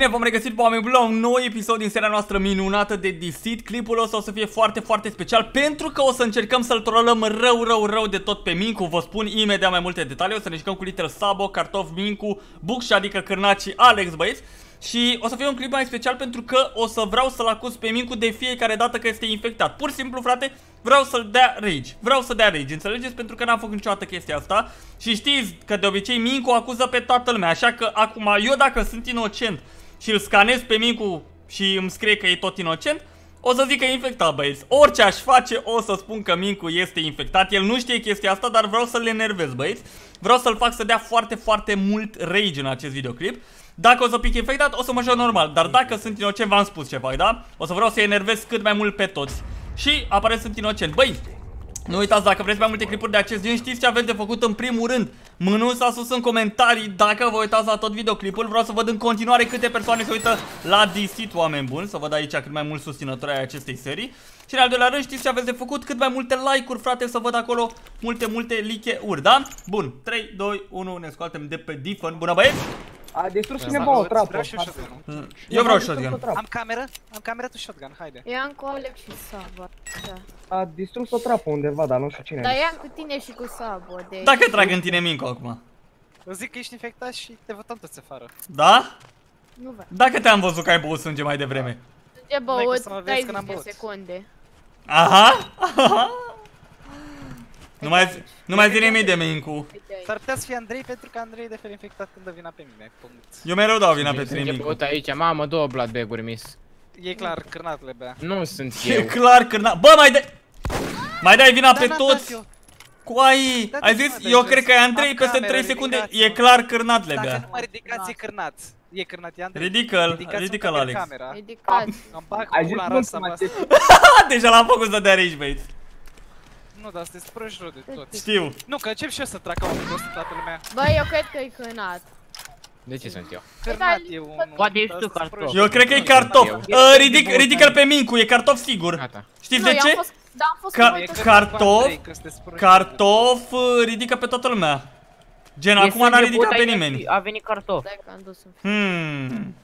Bine, v-am regăsit pe oameni buni la un nou episod din seria noastră minunată de Deceit Clipul ăsta o să fie foarte, foarte special Pentru că o să încercăm să-l trolăm rău, rău, rău de tot pe Mincu Vă spun imediat mai multe detalii. O să ne jucăm cu Little Sabo, Cartof, Mincu, Buxi, adică Cârnaci, Alex, băieți. Și o să fie un clip mai special pentru că o să vreau să-l acuz pe Mincu de fiecare dată că este infectat. Pur și simplu, frate, vreau să-l dea rage. Vreau să dea rage, înțelegeți? Pentru că n-am făcut niciodată chestia asta. Și știți că de obicei Mincu acuză pe toată lumea Așa că acum eu dacă sunt inocent și îl scanez pe Mincu și îmi scrie că e tot inocent o să zic că e infectat, băieți. Orice aș face, o să spun că Mincu este infectat. El nu știe chestia asta, dar vreau să-l enervez, băieți. Vreau să-l fac să dea foarte, foarte mult rage în acest videoclip. Dacă o să pic infectat, o să mă joc normal. Dar dacă sunt inocent, v-am spus ce fac, da? O să vreau să enervez cât mai mult pe toți. Și apare sunt inocent. Băi, nu uitați, dacă vreți mai multe clipuri de acest gen, știți ce aveți de făcut în primul rând. Mânuța sus în comentarii dacă vă uitați la tot videoclipul. Vreau să văd în continuare câte persoane se uită la Deceit, oameni buni. Să văd aici cât mai mult susținători ai acestei serii. Și în al doilea rând, știți ce aveți de făcut? Cât mai multe like-uri, frate, să văd acolo multe, multe like-uri, da? Bun, 3, 2, 1, ne scoatem de pe Diffen. Bună băieți! A distrus cineva o trapă. Eu vreau shotgun. Am cameră, am cameră tu shotgun, haide. Eu am cu Alex și Sabo. Da. A distrus o trapă undeva, dar nu știu cine. Dar i-am cu tine și cu Sabo. De Dacă trag în tine Minco acum. Eu zic că ești infectat și te votăm toți afară. Da? Nu văd. Dacă te-am văzut că ai băut sânge mai devreme. Ce N-ai cum băut să mă vezi când 30 am de băut. secunde. Aha! Nu mai, nu mai zi nimic de Mincu. S-ar putea să fie Andrei pentru că Andrei e de fel infectat când dă vina pe mine. Punct. Eu mereu dau vina pe tine, Sânge Mincu. băut aici, mamă, două blood bag-uri mis. E clar, cârnatele bea. Nu sunt E eu. clar că na... Bă, mai dai... Mai dai vina pe n-am toți? dat eu. Coai! Da, Ai da, zis? mă, Eu deci cred că e am Andrei peste cameră, 3 secunde. ridicați-mă. E clar cârnat le Dacă bea. nu mă ridicați, e cârnat. E cârnat, e Andrei. Ridică-l, Ridicați-mă ridică-l, că merg Alex. camera. Ridicați. Am bag Ai pula zis în mult rasa cum mea. acest... Deja l-am făcut să dea rage, băieți. Nu, dar sunteți proști rău de tot. Știu. Nu, că încep și eu să trag ca un prost în toată lumea. Bă, eu cred că e cânat. De ce sunt eu? Cârnat e unul. Poate ești dar tu, sunteți cartof. proști. Eu cred că e Eu. cartof. Eu. Uh, Ridic, ridică-l pe Mincu, e cartof sigur. Gata. Știți Nu, de eu am ce? fost, da, am fost Ca- cu E multe- cârnat cu Cartof? Andrei, că sunteți proști. Cartof uh, ridică pe toată lumea. Gen, acum n-a ridicat pe nimeni. A venit cartof. Stai că am dus în Hmm.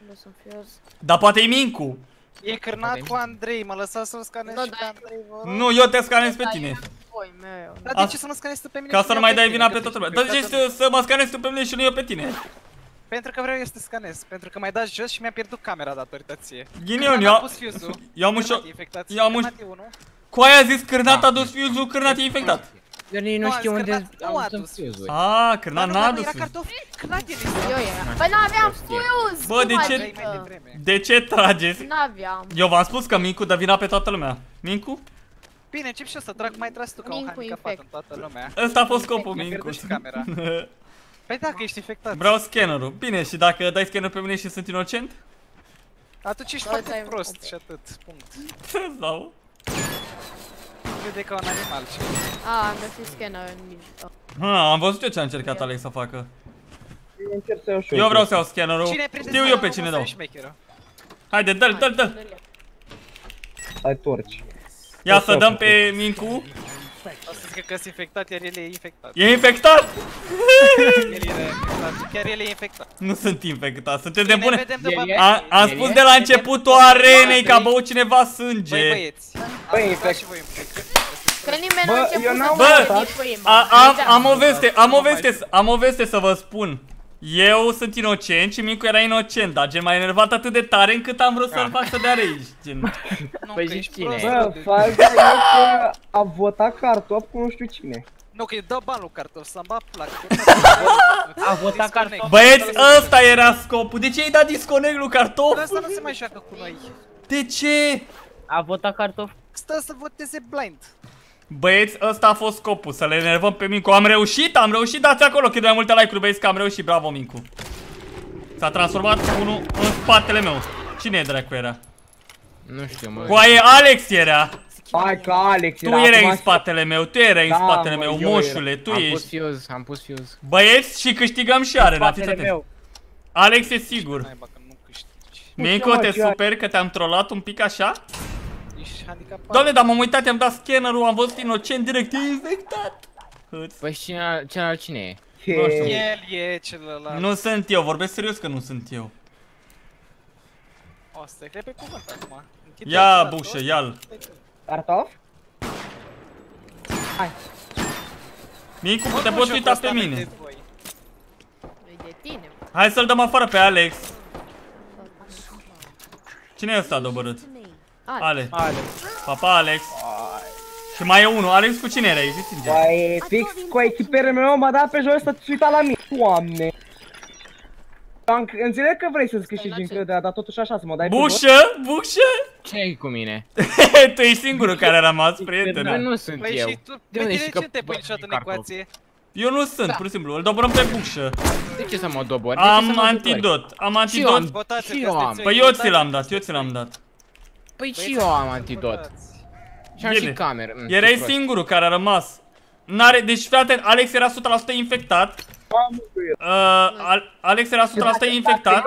am dus în fios. Dar poate e Mincu. E cârnat cu Andrei, mă lăsați să-l scanez Nu, și pe da. Andrei, vă rog. Nu, eu te scanez pe Da, tine. e Voi meu. Dar As- de ce să mă scanezi tu pe mine Ca și să nu eu mai pe dai tine, vina că pe tu toată ești lumea. Dar de ce infectat să, să mă scanezi tu pe mine și nu eu pe tine? în- Pentru că vreau eu să te scanez, pentru că m-ai dat jos și mi-a pierdut camera datorită ție. Ghinion, Cârnat eu, a pus fuse-ul. eu am un Cârnat șo- e infectat. eu am un- Cârnat e unul. Cu aia a zis cârnat a dus fuse-ul, cârnat e infectat. Eu nici Nu, nu am știu unde scărnat, nu a am dus. sunt fuse-uri. A, cârnat Ba, n-a nu, dus. Era cartof, cârnat e listă. Eu era. Bă, n-aveam fuse! Bă, de cum ce- Andrei mai adică? devreme. De ce trageți? N-aveam. Eu v-am spus că Mincu dă vina pe toată lumea. Mincu? Bine, încep și eu să trag, mai tras tu ca un Mincu handicapat infect. în toată lumea. Ăsta a fost scopul, Mi-a Mincu. pierdut și camera. Păi dacă ești infectat, Vreau scannerul. Bine, și dacă dai scanner pe mine și sunt inocent? atunci ești Bă, foarte ți-ai- prost și atât, punct. Ce dau? Vede ca un animal și... A, am găsit scanner în mijloc. Ha, am văzut eu ce a încercat Alex să facă. Eu încerc să iau și Eu vreau să iau scannerul. Cine prinde Știu eu scannerul, pe cine mă, dau. să-i șmecheră. Haide, dă-l, dă-l, dă-l. Ai torci. Ia să dăm pe Mincu. O să zică că sunt infectat, iar el e infectat. E infectat? El e infectat, chiar el e infectat. Nu sunt infectat, sunteți de Ne bune. vedem după... El e? A, am El spus e? de la începutul arenei că a băut cineva Băi sânge. băieți, Băi, ați infect. și voi infect. Că nimeni Bă, nu a început eu să n-am facă votat. din prima. A, am, Deci, am o veste, am o veste, am o veste să vă spun. Eu sunt inocent și Mincu era inocent, dar gen m-a enervat atât de tare încât am vrut să-l fac să dea rage. Gen. Nu, Păi că și ești cine? prost, Bă, rău de- faza e că a votat cartof cu nu știu cine. Nu, că îi dă bani lui cartof, să-mi bat plac. A votat cartof. Băieți, ăsta era scopul. De ce ai dat disconnect lui cartof? Dar ăsta nu se mai joacă cu noi. De ce? A votat cartof. Stă să voteze blind. Băieți, ăsta a fost scopul, să le enervăm pe Mincu. Am reușit, am reușit, dați acolo cât mai multe like-uri, băieți, că am reușit, bravo Mincu. S-a transformat unul în spatele meu. Cine dracu era? Nu știu, mă. Cu aia Alex era. Hai că Alex Tu era erai acum în spatele meu, tu erai în Da, spatele mă, meu, eu moșule, tu Am pus ești. fuse, am pus fuse. Băieți și câștigăm și arena, fiți Spatele atenți. meu. Alex e sigur. Naiba că nu câștigi. Mincu, mă, te ce- super că te-am trollat un pic așa? Ești handicapat. Doamne, dar m-am uitat, i-am dat scannerul, am văzut inocent direct, e infectat. Hâț. Păi și cine, cine cine e? Ce... Nu știu. El e celălalt. Nu sunt eu, vorbesc serios că nu sunt eu. O să te cred pe cuvânt acum. Închide Ia același bușă, rost. ia-l. Cartof? Hai. Mincu, Oricum te poți jocul uita ăsta pe nu-i mine. de voi. E de tine, mă. Hai să-l dăm afară pe Alex. Cine e ăsta dobărât? Ale. Ale. Ale. Papa, Alex. Și mai e unul. Alex, cu cine erai? Zi sincer. Băi, fix cu echipele meu m-a dat pe jos să ți uita la mine. Doamne. Am, înțeleg că vrei să-ți câștigi încrederea, dar totuși așa să mă dai pe jos. Bușă? Bușă? Ce ai cu mine? tu ești singurul care a rămas, Bă, prietene. nu sunt Păi eu. și tu, De pe unde tine știi ce că te pui bă, niciodată în cartof? ecuație? Eu nu sunt, pur și simplu. Îl doborăm pe bușă. De ce să mă dobor? De ce să Am mă dobori? antidot. Am Și eu am. antidot. Votați Și că eu am. sunteți Păi eu ți l-am dat, eu ți l-am dat. Păi și eu am antidot. Și am Bine. și cameră. Mm, Erai ce prost. singurul care a rămas. N-are, deci fii atent, Alex era 100% infectat. Uh, Al- Alex era 100% infectat.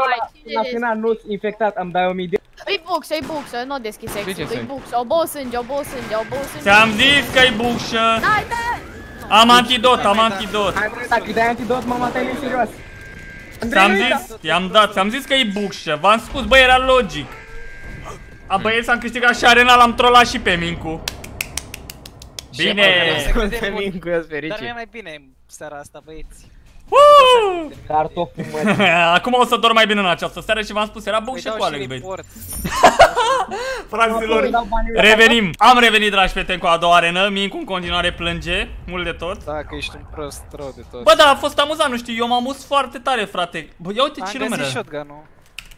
La final nu-s infectat, îmi dai o mie de... Îi buxă, îi buxă, nu deschis De ce exit, îi sunt? buxă, o bou sânge, o bou sânge, o bou sânge. Ți-am zis că-i bușă. Hai, da! Am antidot, am antidot. Hai, bă, dacă îi dai antidot, mama ta e serios. Ți-am Andrei, uita. zis, i-am dat, ți-am zis că e bușă. V-am spus, bă, era logic. A băieți, am câștigat și arena, l-am trollat și pe Mincu. Bine. Scuze, Mincu, eu sunt Dar fericit. mi-e mai bine seara asta, băieți. Woo! Cartoful, mă. Acum o să dorm mai bine în această seară și v-am spus, era Îi bușă dau cu și Alex, băieți. report. Fraților, Îi dau banii lui revenim. Am revenit, dragi prieteni, cu a doua arenă. Mincu în continuare plânge, mult de tot. Da, că ești un prost rău de tot. Bă, da, a fost amuzant, nu știu, eu m-am amuz foarte tare, frate. Bă, ia uite Am ce găsit numere. shotgun-ul.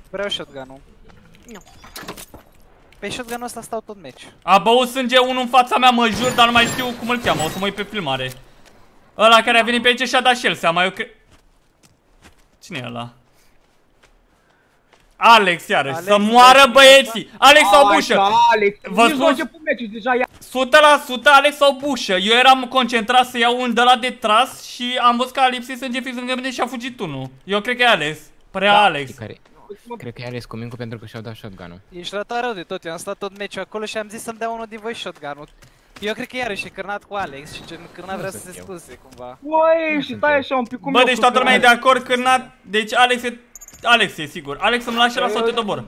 Vreau shotgun-ul. Nu. Pe shotgun-ul ăsta stau tot meci. A băut sânge unul în fața mea, mă jur, dar nu mai știu cum îl cheamă, o să mă uit pe filmare. Ăla care a venit pe aici și-a dat și el seama, eu cred... Cine e ăla? Alex, iarăși, Alex, să moară Alex, băieții! Alex sau Hai, bușă! Alex, Vă nici nu spun- a început meciul, deja ia. 100% Alex sau bușă. Eu eram concentrat să iau un de la de tras și am văzut că a lipsit sânge fix lângă mine și a fugit unul. Eu cred că e Alex. Părea Da, Alex. știi care- Cred că e ales cu Mincu pentru că și-au dat shotgun-ul. Ești rătat rău de tot, eu am stat tot meciul acolo și am zis să-mi dea unul din voi shotgun-ul. Eu cred că iarăși e cârnat cu Alex și gen cârnat vrea să sunt se eu. scuze cumva. Băi, și sunt stai eu. așa un pic cum Bă, eu deci cu toată lumea e de Alex. acord că n-a... Deci Alex e... Alex e sigur. Alex îmi lași la sau te dobor.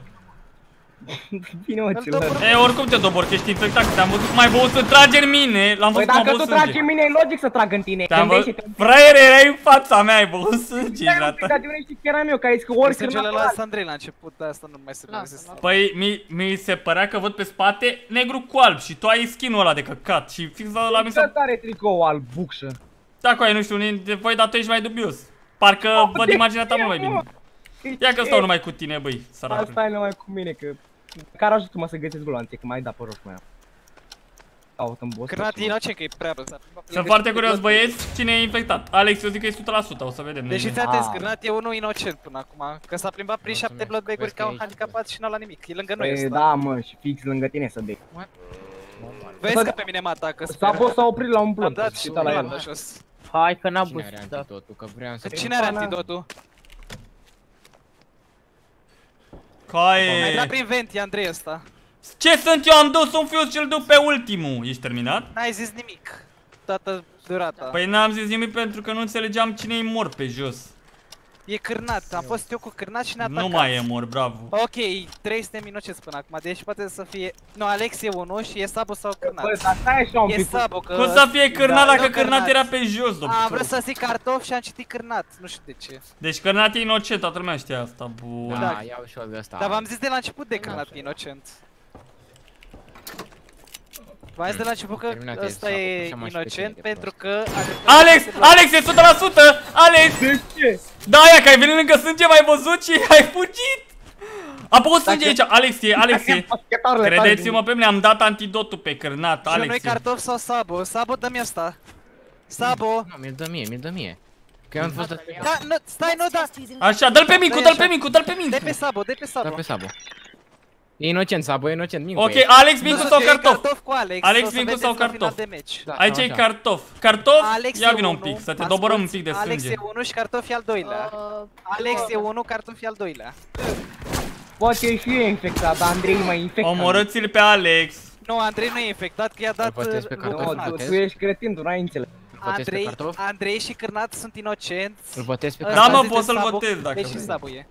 Bine, mă, Îl ți dobor- E, oricum te dobor, că ești infectat, că te-am văzut cum ai băut să tragi în mine. L-am Păi văzut cum am dacă băut tu tragi în sânge. mine, e logic să trag în tine. Te-am văzut... Gândește-te. Fraiere, erai în fața mea, ai băut sânge, Stai un rata. pic, dar de unde știi că eram eu, că ai zis că Ori ori sângele cârnat la ăla. Andrei la început, de asta nu mai se Lasă, mai lasă. Păi, mi, mi se părea că văd pe spate negru cu alb și tu ai skin-ul ăla de căcat și fix la, la mine Să s-a... tare tricou al bucșă. Da, cu aia nu știu unii de voi, dar tu ești mai dubios. Parcă văd imaginea ta mult mai bine. Ia că stau numai cu tine, băi, săracul. Asta e numai cu mine, că... Care ajută-mă să găsesc gloanțe, că mai da pe roșu mai am. Caut în boss. Cârnat inocent că e prea răzat. Sunt foarte curios, băieți, cine e infectat. Alex, eu zic că e 100%, o să vedem. Deci Deci, fiți atenți, Ah. cârnat e unul inocent până acum. Că s-a plimbat prin șapte Mulțumesc. bloodbag-uri Vezi ca că un ești- handicapat și n-a luat nimic. E lângă noi Păi ăsta. da, mă, și fix lângă tine să bei. Vezi că pe mine mă atacă, sper. Sabo s-a oprit la un Am blond, dat și uita la l-am el. dat jos. Hai că n-a Cine bus, are da. antidotul? Că vreau să... Cine are pana. antidotul? Mai dat Coaie. prin vent, e Andrei ăsta. Ce sunt eu? Am dus un fiu și îl duc pe ultimul. Ești terminat? N-ai zis nimic. Toată durata. Păi n-am zis nimic pentru că nu înțelegeam cine e mor pe jos. E cârnat, am fost eu cu cârnat și ne atacat. Nu mai e mor, bravo. Ok, 300 inocenți până acum, deci poate să fie... Nu, Alex e unul și e Sabo sau cârnat. Bă, dar stai așa un E pic. Sabo, că... Cum să fie cârnat Da, dacă nu cârnat cârnat. era pe jos, A, am vrut domnul? să zic cartof și am citit cârnat, nu știu de ce. Deci cârnat e inocent, toată lumea știa asta. Bun. Da, Da. iau și eu de ăsta. Dar v-am zis de la început de cârnat e inocent. V-am zis de la început că Terminat e ăsta Sabo, e așa m-aș pe inocent tine de pentru că... a dreptat Alex! de bloc. Alex e 100%! Alex! De ce? Da, aia că ai venit lângă sânge, m-ai văzut și ai fugit! A băut sânge aici, Alex e, Alex e. Credeți-mă pe mine, am dat antidotul pe cârnat, Și nu-i Alex e. cartof sau Sabo? Sabo, dă-mi asta. Sabo! Nu, mi-l dă mie, mi-l dă mie. Că eu am fost... Da, nu, stai, nu, da! Așa, dă-l pe Mincu, dă-l pe Mincu, dă-l pe De pe Mincu! Sabo, de pe Da Sabo. pe Sabo. E inocent, Sabo, e inocent, Mincu Ok, e. Alex, Nu Mincu știu, sau e cartof? cartof cu Alex. Alex, o să Mincu vedeți sau la final cartof? de meci. Da, Aici e așa. cartof. Cartof? Alex Ia e vină un unu, pic, să te mă doborăm un asculti, pic de Alex sânge. e 1 și cartof e al doilea. Uh, Alex e 1, cartof e al doilea. Poate și eu e infectat, dar Andrei e mai infectat. Omorâți-l pe Alex. Nu, Andrei nu e infectat, că i-a dat votez pe uh, cartof, lui Nu, Cârnat. tu, Cârnat. tu ești cretin, tu n-ai înțeles. Îl votez pe Andrei, cartof? Andrei și Cârnat sunt inocenți. Îl votez pe Ăsta Da, mă, cartof? zice poți să-l Sabo, votez dacă Deci și vrei. Sabo e.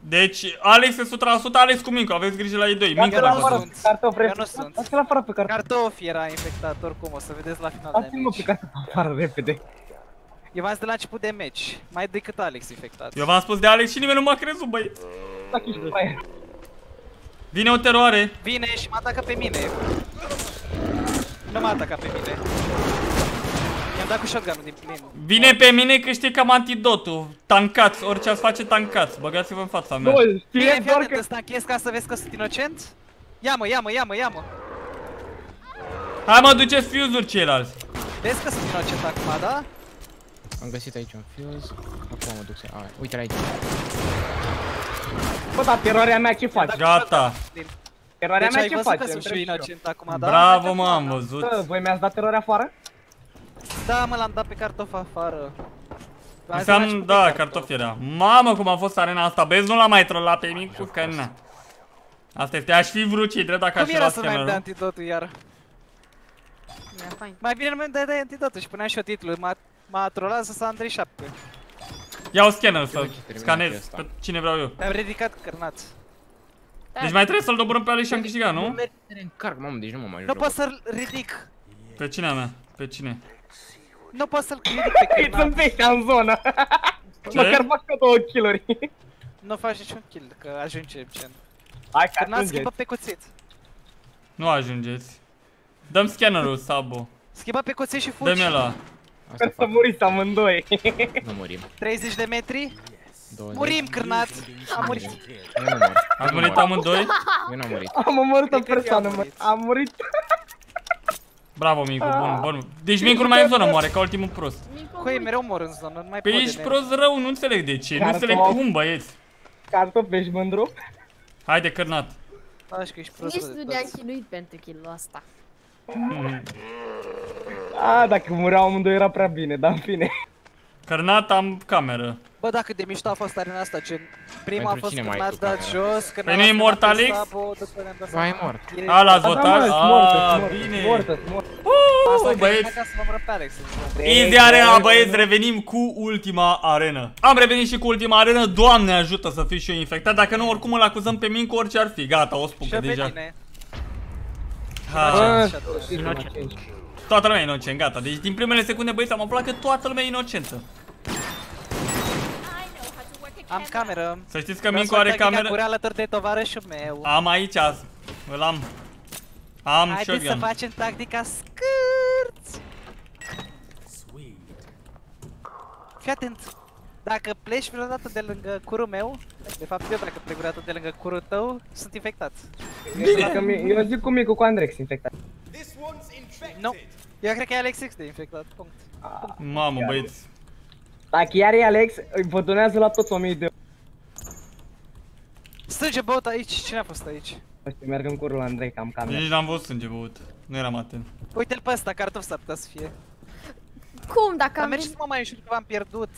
Deci, Alex e 100%, Alex cu Mincu, aveți grijă la ei doi. Mincu Eu dacă nu sunt. sunt. Cartof, Eu repede. nu sunt. Dați-l afară pe cartof. Cartof era infectat oricum, o să vedeți la final de Dați-l mă pe meci. cartof afară, repede. Eu v-am zis de la început de meci, mai decât Alex infectat. Eu v-am spus de Alex și nimeni nu m-a crezut, băi. Dacă ești fraier. Vine o teroare. Vine și mă atacă pe mine. Nu mă ataca pe mine. I-am dat cu shotgun-ul din plin. Vine pe mine că știi cam antidotul. Tancați, orice ați face, tancați. Băgați-vă în fața mea. Nu, Bine, știe fii doar atent, că... ăsta încheiesc ca să vezi că sunt inocent? Ia-mă, ia-mă, ia-mă, ia-mă. Hai mă, duceți fuse-uri ceilalți. Vezi că sunt inocent acum, da? Am găsit aici un fuse. Acum mă duc să... A, uite aici. Bă, dar teroarea mea ce face? Gata. Teroarea Deci mea ai ce văzut face? că sunt și eu Întreb inocent acum, da? Bravo, mă, am văzut. Bă, voi mi-ați dat teroarea afară? Da, mă, l-am dat pe cartof afară. V-am zis Înseamnă, la început de da, cartof era. Mamă, cum a fost arena asta. Bezi, nu l-am mai trollat pe Mincu, că na. Asta este, aș fi vrut ce drept dacă aș Cum fi era luat să mai îmi dea scannerul. antidotul iar? Mi-a fain. Mai bine nu mi dai antidotul și puneam și eu titlul. M-a, m-a trolat să Andrei 7. Iau scanner să ce terminat scanez e ăsta. pe cine vreau eu. Am ridicat cărnat. Deci mai trebuie să-l doborâm pe Alex și am câștigat, Nu nu? merge să reîncarc, mamă, deci nu mă mai Nu joc. pot să-l ridic. Pe cine a mea? Pe cine? Nu pot să-l ridic pe Îți sunt cărnat. ăștia în zonă. Măcar fac că două kill-uri. Nu faci niciun kill, că ajunge gen. Hai că Cărnat ajungeți. schimbă pe cuțit. Nu ajungeți. Dăm scannerul, Sabo. Schimbă pe cuțit și fugi. Dă-mi ăla. Asta Sper să fac. muriți amândoi. Nu murim. 30 de metri. 20. Murim, cârnat. Am murit. Eu nu mor. Ați Eu nu murit mor. amândoi? Eu n-am murit. Am omorât o Cred că eu am persoană, mă. murit. Am murit. Bravo, Mincu, bun, bun. Deci Mincu nu mai e în zonă, moare ca ultimul prost. Micu, Cu ei mereu mor în zonă, nu mai Pe pot ești de prost rău, nu înțeleg de ce. Nu Cartof. înțeleg cum, băieți. Cartof, ești mândru? Haide, cărnat. Lași că ești prost Nici bă, de nu ne-a toți. chinuit pentru kill-ul ăsta. A, dacă mureau amândoi era prea bine, dar în fine. Cărnat am cameră. Bă, dacă de mișto a fost arena asta, gen Prima a Pentru fost cine când mai ai m-ați tu dat camera? jos, când Păi am nu e lăsat mort, pe Alex? Sabo, după ne-am dat Ba, e seama. mort. E- A, l-ați Da, da, votat? mă, sunt mortă, A, sunt mortă, bine. sunt mortă, sunt mortă. Asta Uh, că băieți. ca să mă omoră pe Alex. Easy Arena, băieți, revenim cu ultima arenă. Am revenit și cu ultima arenă, Doamne ajută să fiu și eu infectat, dacă nu oricum îl acuzăm pe Mincu orice ar fi. Gata, o spun Și că eu pe deja. tine. Ha, Bă, Inocent. toată lumea e inocent, gata. Deci din primele secunde, băieți, am aflat că toată lumea e inocentă. Am cameră. Să știți că Vreau Mincu să are fac tehnica cameră. Cura alături de tovarășul meu. Am aici, îl am. Am Haideți să shotgun. facem tactica scârți. Fii atent. Dacă pleci vreodată de lângă curul meu, de fapt eu dacă plec vreodată de lângă curul tău, sunt infectat. Bine. Eu zic cu Micu cu Andrex infectat. Nu. Eu cred că e Alex X de infectat, punct. Mamă, băieți. Dacă iar e Alex, îi vă donează la toți 1000 de euro. Strânge băut aici, cine a fost aici? Ăștia merg în curul la Andrei, că am cameră. Nici n-am văzut sânge băut. Nu eram atent. Uite-l pe ăsta, cartof s-ar putea să fie. Cum, dacă Dar am mergeți venit... mă mai ușor că v-am pierdut.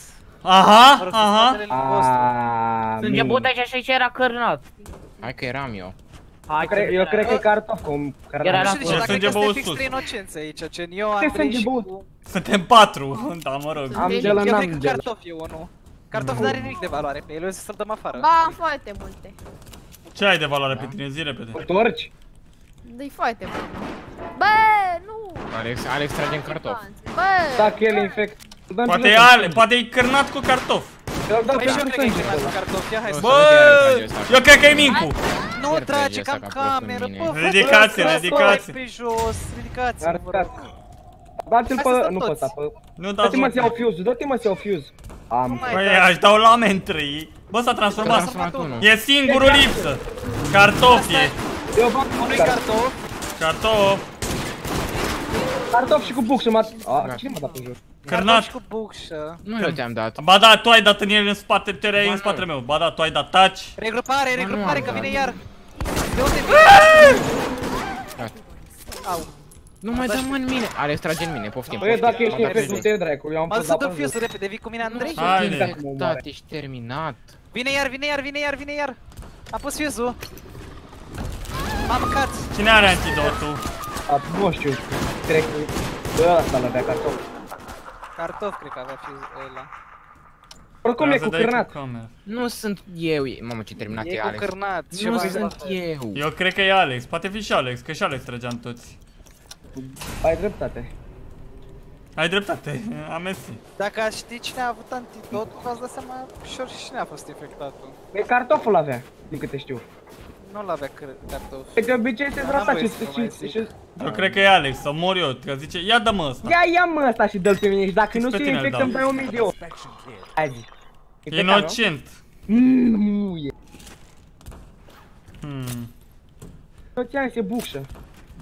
Aha, Mă rog, aha. spatele lui vostru. Aaaa, Sânge băut așa și aici era cărnat. Hai că eram eu. Hai, Eu cred, eu cred că e cartof, cum Era cărnat. Nu la știu de ce, Bă, dar cred sânge că suntem băut fix sus. trei inocenți aici, gen eu, Ce Andrei sânge și băut? cu... Suntem patru. Da, mă rog. Am Deci, gel în Eu am cred că gel. cartof e unul. Cartof n-are nimic de valoare pe el, eu zic să-l dăm afară. Ba, am foarte multe. Ce ai de valoare pe tine? Zi repede. Torci? Dă-i foarte mult. Bă, nu! Alex, Alex trage în cartof. Bă! Dacă el e infect. Dăm Poate pe e ale, poate e cărnat cu cartof. Eu dau Păi și eu pentru cred că e sânge. ceva cu cartof, ia hai să... Bă, eu cred că e Mincu. Nu Chiar trage trage ca asta în ca prost în cameră, mine. bă, frate, Ridicați-l, lăsați-l ridicați-l. pe jos, ridicați-l, vă rog. Dați-l Hai să pe... stăm Nu pe toți. ăsta, pe... Nu dați Dă-te mă să iau mă. fuse dă-te mă să iau fuse. Am... mai Păi dați. aș dau la men 3. Bă, s-a transformat. transformat unul. E singurul lipsă. Cartof e. Eu fac Unui car- cartof, Cartof. cartof și cu buxul m-a... A, cine m-a dat pe jos? cartof Cărnat. și cu bucșă. Nu eu te-am dat. Ba da, tu ai dat în el în spate, te Ba în nu. spatele meu. Ba da, tu ai dat taci. Regrupare, nu regrupare, am că vine dat. iar. De unde vine? Gata. Au. Nu mai dăm în mine. Alex trage în mine, poftim. Băi, dacă ești M-am dat infect, pe nu jos. te dracu, eu am M-a fost lăsat la în pe jos. fuse repede, vii cu mine, Andrei? Hai. Ești Haide. infectat, ești terminat. Vine iar, vine iar, vine iar, vine iar. Am pus fuse-ul. M-am mâncat. Cine are antidotul? A, Nu știu, cred că... Bă, ăsta l-avea cartof. Cartof, cred că avea fuse ăla. Oricum e Vreau cu să dai cârnat. camera. Nu sunt eu. Mamă, ce terminat E e cu Alex. cârnat. Ce Nu mai sunt poate? eu. Eu cred că e Alex, poate fi și Alex, că și Alex trăgea în toți. Ai dreptate. Ai dreptate, am mers. Dacă aș ști cine a avut antidot, v-ați dat seama ușor și cine a fost infectatul. E cartoful avea, din câte știu. Nu l-avea cre- cartof. Pe de obicei se N-am zrasa voie și să mai și- zic. și... Eu cred că e Alex, să mor eu, că zice, ia dă-mă ăsta. Ia, ia mă ăsta și dă-l pe mine și dacă Și nu pe se tine îl infectă dau. îmi dai 1000 de euro. Hai zi. E inocent. Nu e. Hmm. Nu ți-am se bușă.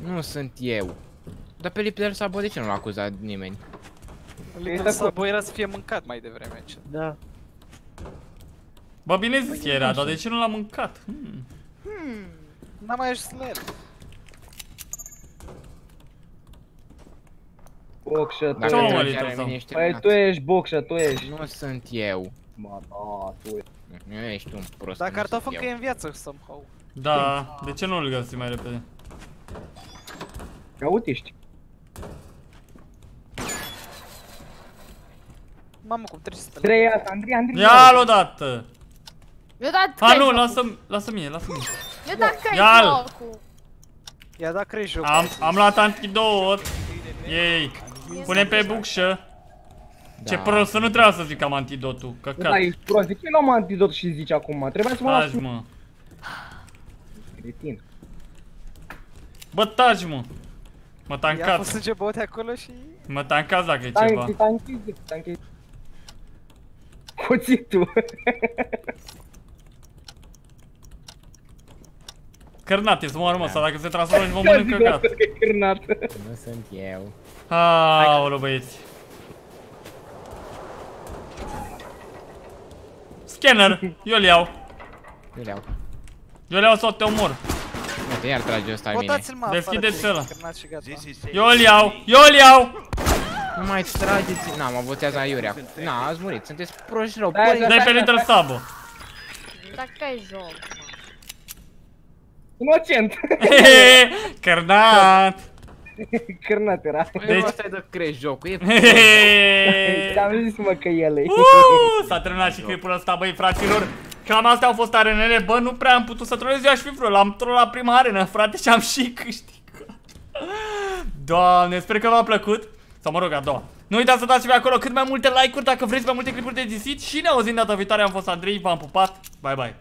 Nu sunt eu. Dar pe Little Sabo de ce nu l-a acuzat nimeni? Little tăcut. Sabo era să fie mâncat mai devreme. ce- Da. Bă, bine zis era, dar de ce nu l-am mâncat? Hmm. Hmm. N-am mai ajuns la el. Boxă, tu Dacă Ce mă, ești. mă, te Little are Sabo? mine, ești Păi terminat. tu ești boxă, tu ești. Nu sunt eu. Mă, da, tu ești. Nu ești un prost. Dar nu cartof sunt încă eu. e în viață somehow. Da, de ce nu îl găsim mai repede? Autiști. Mamă, cum treci să Trei asta, Andrei, Andrei. Ia-l odată! Eu dat A, crash nu, jocul. lasă, lasă mie, lasă mie. Eu dat crash Ia-l. jocul. I-a dat crash jocul. Am, am luat antidot. Ei, punem pe bucșă. Ce Da. prost, să nu trebuie să zic că am antidotul, Da, căcat. ești prost. De ce luam antidot și zici acum? Trebuia să mă las Taci, mă. cretin. Bă, taci, mă. Mă I-a fost tancați. sânge băut acolo și... Mă tancați dacă e Stai, ceva. stai închis, stai închis. Cuțitul. Cărnate, să moară mă, sau dacă se transformă și vă mănânc căcat. Cârnat. Nu sunt eu. Aoleu, băieți. Scanner, eu îl iau. Nu le-au. Eu îl iau sau te omor. Uite, iar trage ăsta al mine. Votați-l mă afară Deschideți de ăla. cârnat și gata. Eu îl iau, eu îl iau. Nu mai trageți... Na, mă votează Aiurea. Na, ați murit. Sunteți proști rău. Da, Păi, da. Dai pe Little Sabo. Eu dat crash joc. Mă. Inocent. Cărnat. Cârnat era. Păi, Deci- deci... ăsta e de crash jocul. E Am zis mă că el e. Uh, S-a terminat și clipul ăsta, băi, fraților. Cam astea au fost arenele, bă, nu prea am putut să trolez, eu aș fi vrut, l-am trollat prima arenă, frate, și am și câștigat. Doamne, sper că v-a plăcut. Sau mă rog, a doua. Nu uitați să dați și acolo cât mai multe like-uri dacă vreți mai multe clipuri de DC și ne auzim data viitoare. Am fost Andrei, v-am pupat. Bye, bye.